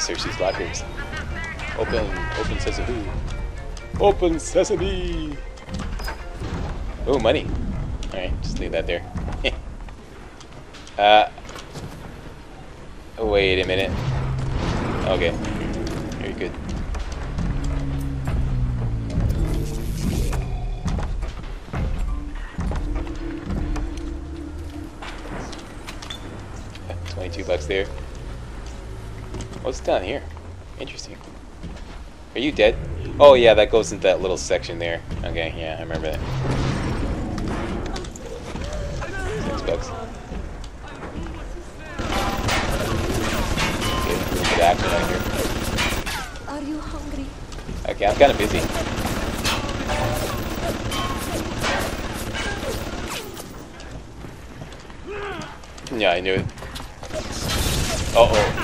To these lockers. Open, open sesame. Open sesame. Oh, money. Alright, just leave that there. uh, wait a minute. Okay, very good. Twenty-two bucks there. What's down here? Interesting. Are you dead? Oh yeah, that goes into that little section there. Okay, yeah, I remember that. Six bucks. Okay, a little bit of action out here. Are you hungry? Okay, I'm kind of busy. Yeah, I knew it. Uh oh.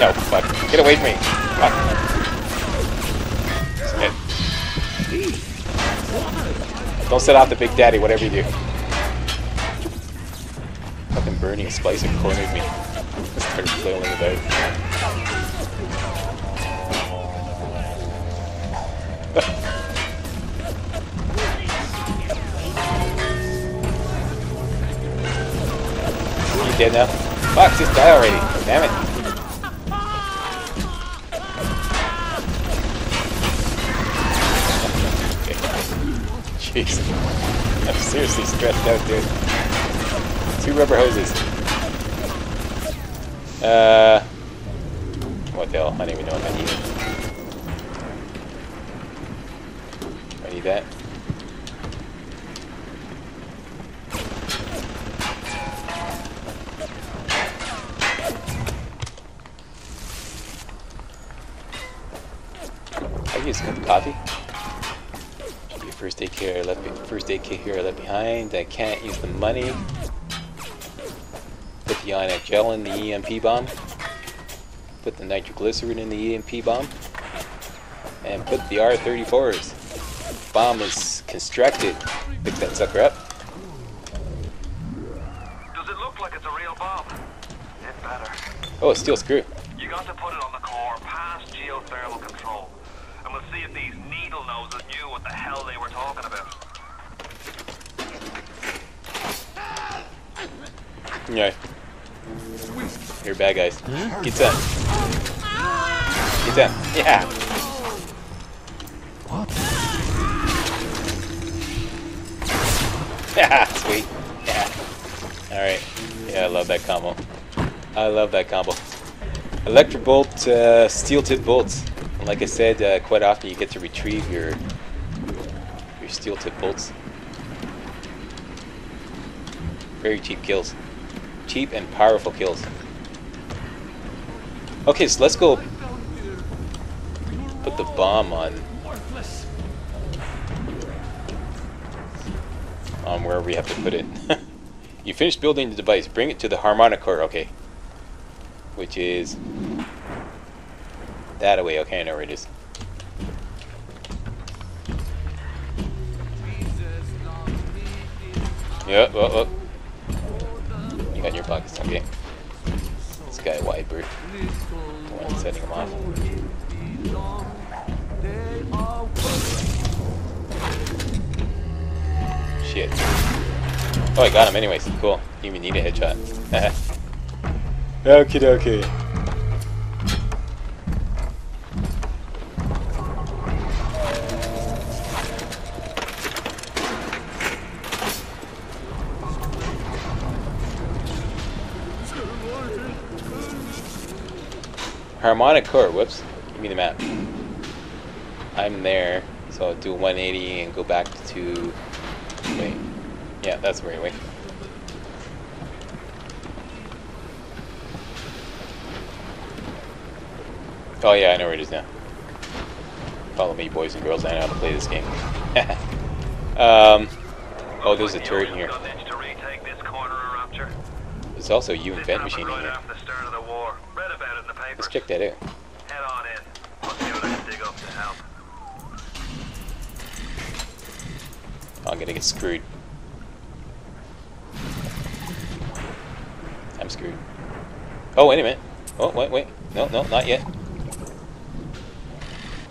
No, fuck. Get away from me. Fuck. Don't set off the Big Daddy, whatever you do. Fucking burning splicer cornered me. Started flailing about. dead now? Fuck, just die already. Damn it. Jeez. I'm seriously stressed out, dude. Two rubber hoses. Uh, what the hell? I don't even know what I need. I need that. I use coffee. First aid kit I left first aid kit here I left behind. I can't use the money. Put the ionic gel in the EMP bomb. Put the nitroglycerin in the EMP bomb. And put the R34s. Bomb is constructed. Pick that sucker up. Does it look like it's a real bomb? It better. Oh, a steel screw. You got to put it on the core past geothermal control. And we'll see if these needle noses knew what the hell they were talking about. Yeah. You're bad guys. Get down. Get down. Yeah. What? Yeah, sweet. Yeah. Alright. Yeah, I love that combo. I love that combo. Electric bolt, uh, steel tip bolts. Like I said, uh, quite often you get to retrieve your your steel tip bolts. Very cheap kills. Cheap and powerful kills. Okay, so let's go put the bomb on on wherever we have to put it. you finished building the device. Bring it to the harmonic core. Okay. Which is that away. Okay, I know. Yep, oh, oh. You got your pockets, okay. This guy, Whitebird. The one setting him off. Shit. Oh, I got him anyways. Cool. Didn't even need a headshot. Okie dokie. Harmonic core, whoops. Give me the map. I'm there, so I'll do 180 and go back to. Wait. Yeah, that's where anyway. Oh yeah, I know where it is now. Follow me, boys and girls. I know how to play this game. um, oh, there's a turret here. Got itch to retake this corner of Rapture. There's also a UN This vent happened machine in right here. After the start of the war. Read about it in the papers. Let's check that out. Head on in. I'll see what I can dig up to help. I'm gonna get screwed. I'm screwed. Oh, wait a minute. Oh, wait, wait. No, no, not yet.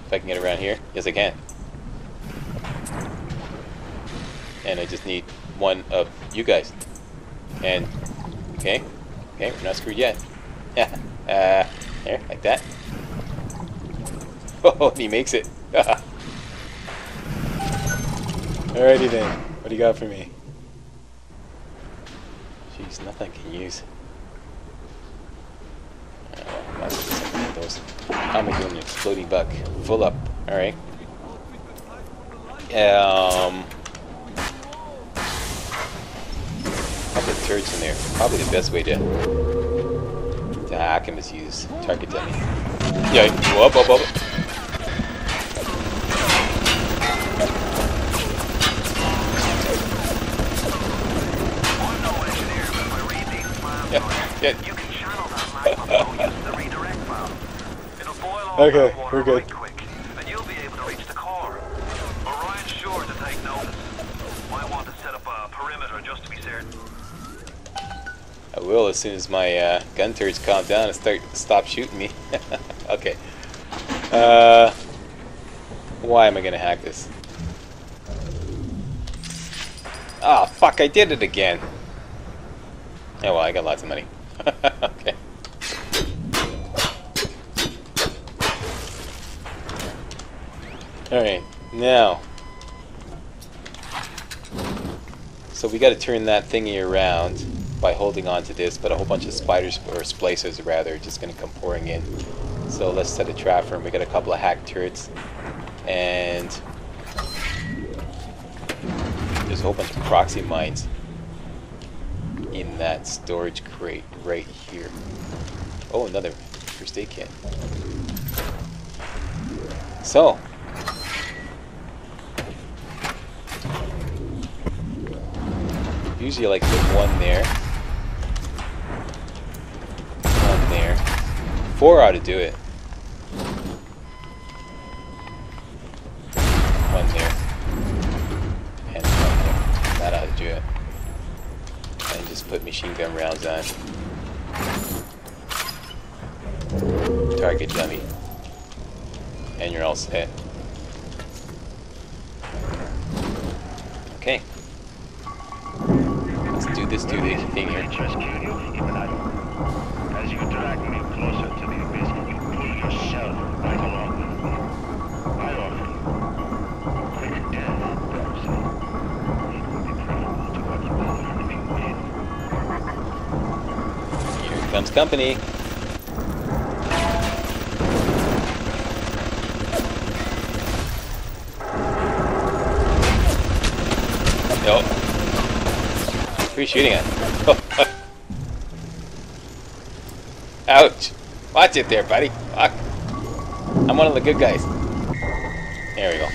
If I can get around here. Yes, I can. And I just need one of you guys. And, okay. Okay, we're not screwed yet. Yeah. Uh, there, like that. Oh, he makes it. Alrighty then. What do you got for me? Jeez, nothing I can use. Uh, might as well get something of those. How am I doing? Exploding buck. Full up. Alright. Um. Couple of turrets in there. Probably the best way to to hack him is use target dummy. Yeah. I'm no engineer, but if I will as soon as my uh, gun turrets calm down and start stop shooting me. okay. Uh, why am I gonna hack this? Ah, fuck! I did it again. Oh well, I got lots of money. okay. All right, now. So we got to turn that thingy around by holding on to this, but a whole bunch of spiders, or splicers rather, just going to come pouring in. So let's set a trap for 'em. We got a couple of hack turrets, and there's a whole bunch of proxy mines in that storage crate right here. Oh, another first aid kit. So, Usually like put one there. Four ought to do it. One there. And one there. That ought to do it. And just put machine gun rounds on. Target dummy. And you're all set. Okay. Let's do this the thing here. As you drag me closer comes company. Yo. Who are you shooting at? Ouch. Watch it there, buddy. Fuck. I'm one of the good guys. There we go.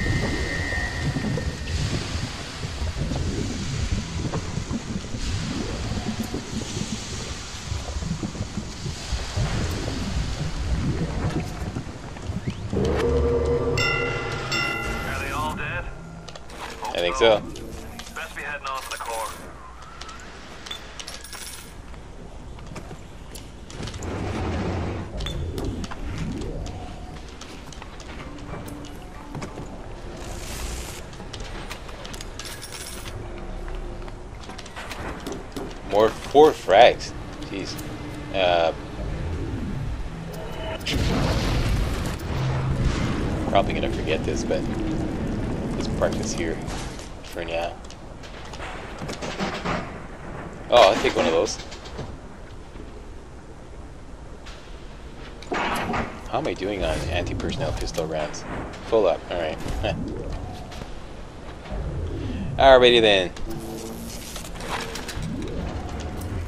Are they all dead? So. Best be heading on to the core. More four frags. Jeez. Uh, probably gonna forget this, but let's park this here for now. Oh, I'll take one of those. How am I doing on anti-personnel pistol rounds? Full up. All right. Alrighty then.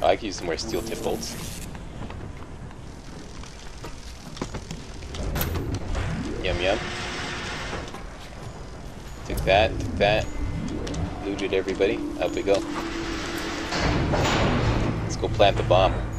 Oh, I could use some more steel tip bolts. Yum yum. Took that, took that. Looted everybody. Up we go. Let's go plant the bomb.